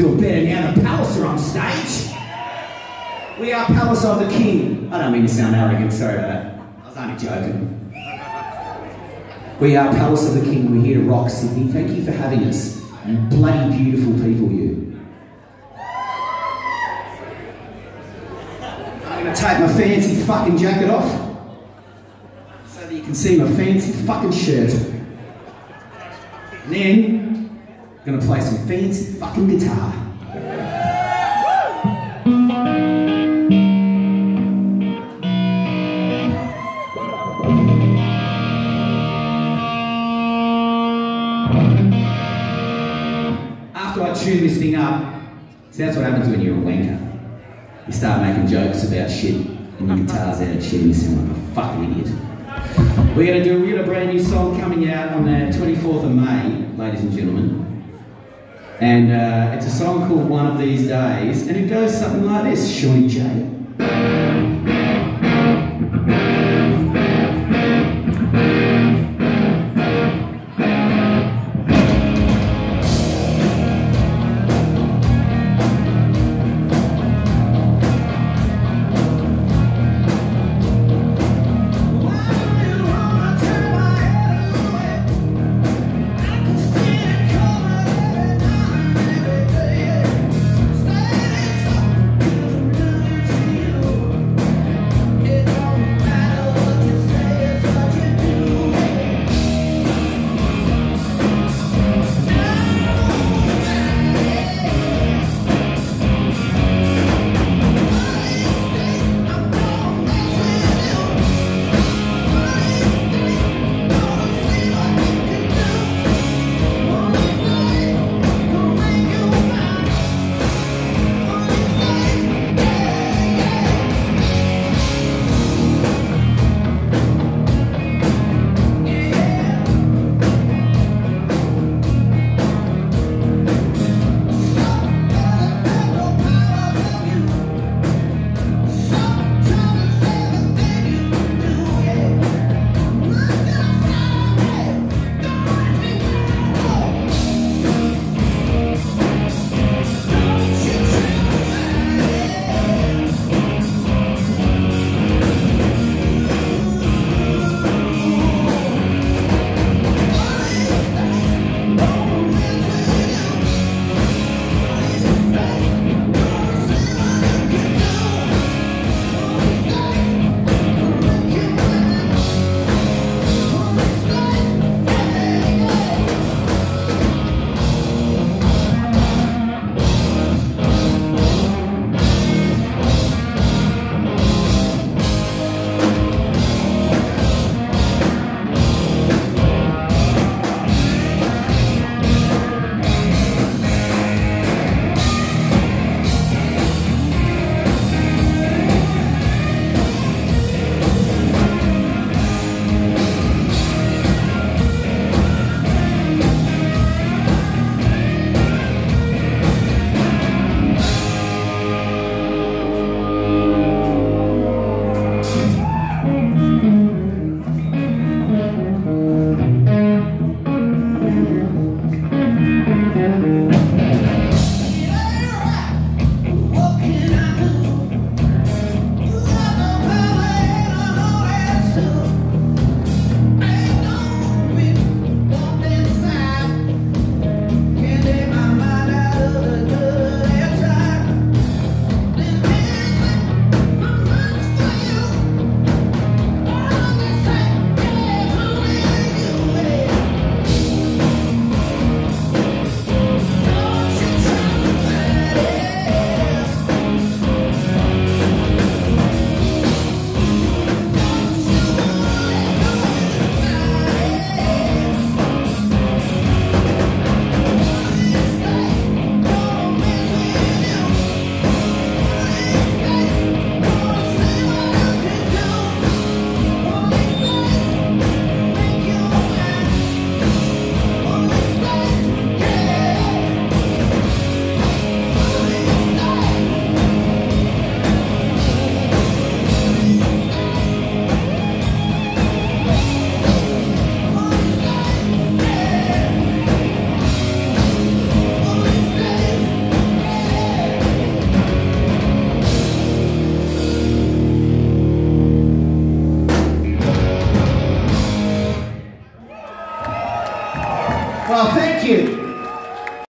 It better now than Palace are on stage. We are Palace of the King. I don't mean to sound arrogant, sorry about that. I was only joking. We are Palace of the King. We're here to rock Sydney. Thank you for having us. You bloody beautiful people, you. I'm gonna take my fancy fucking jacket off so that you can see my fancy fucking shirt. And then, gonna play some fancy fucking guitar. After I tune this thing up, see that's what happens when you're a wanker. You start making jokes about shit and your guitar's out of tune, you sound like a fucking idiot. We're gonna do we got a brand new song coming out on the 24th of May, ladies and gentlemen. And uh, it's a song called One of These Days, and it goes something like this, Shawnee J.